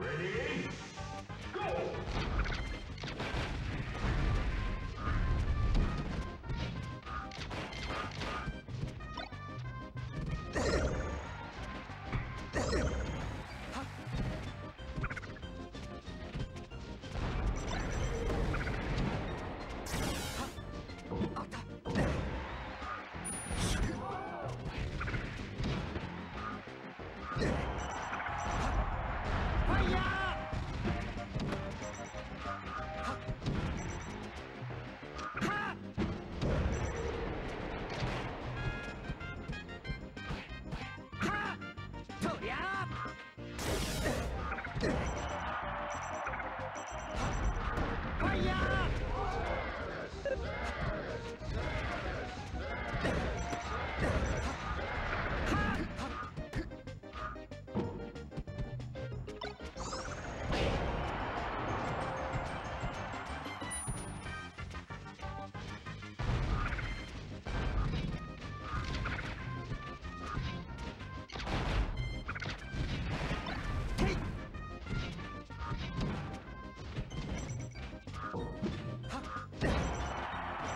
Ready? Go!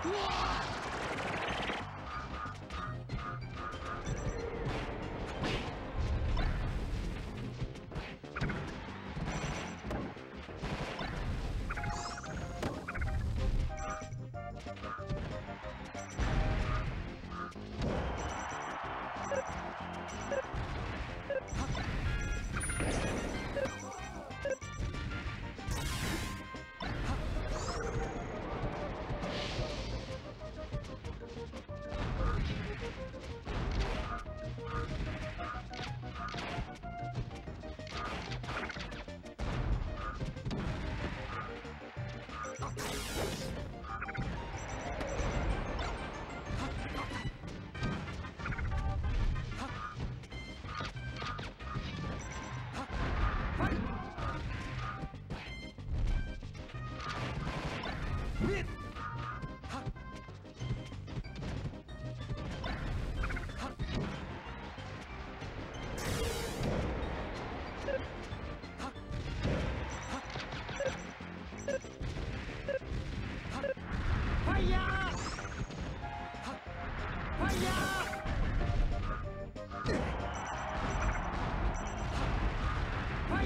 Whoa! Hit!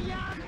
Yeah.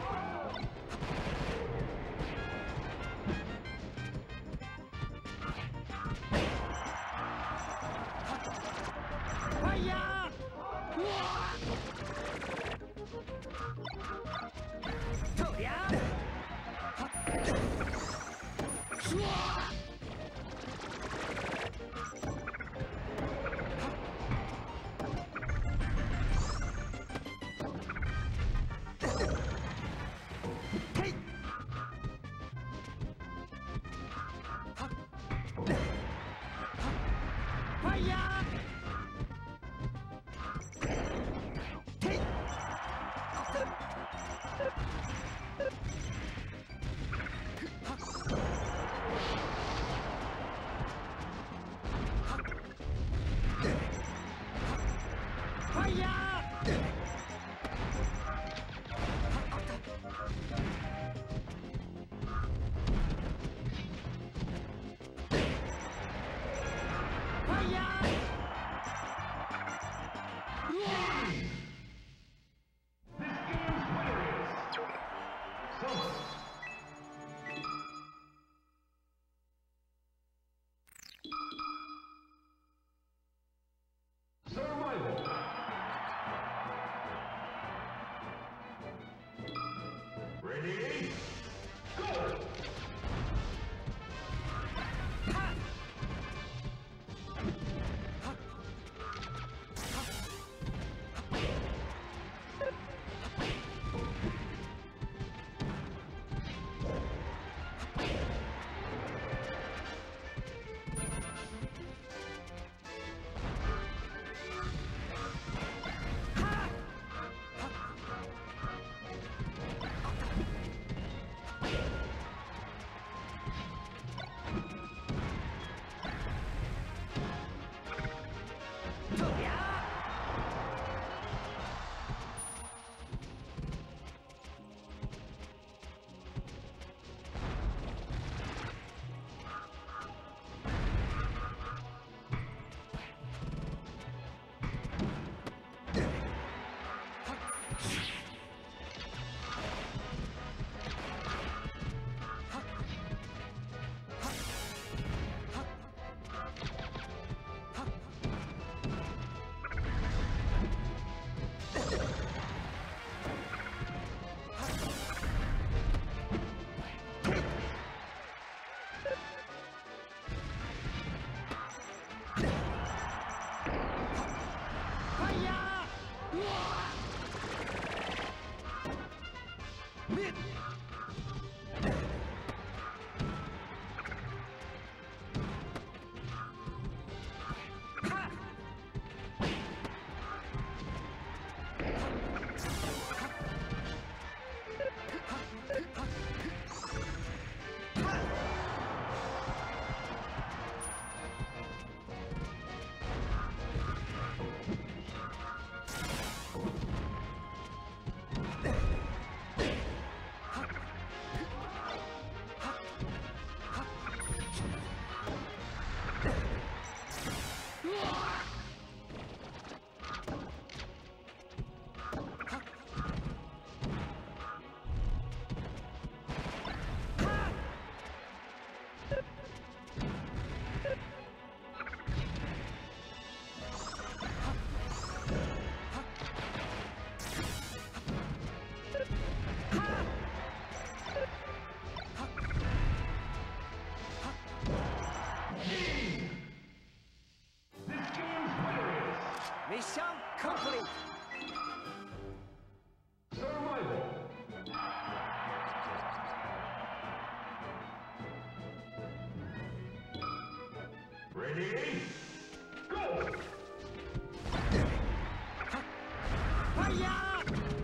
ファイヤー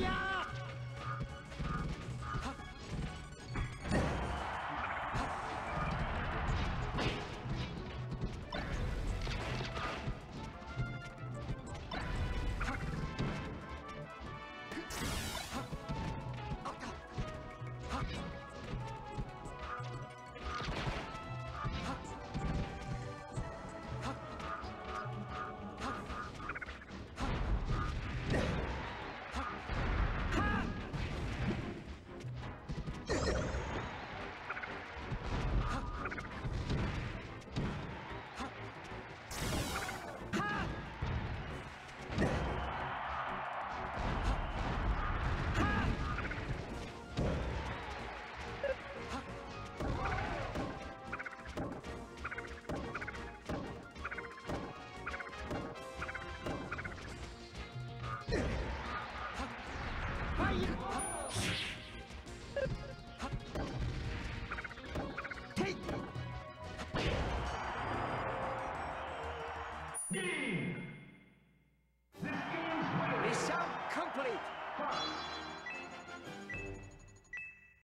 Yeah!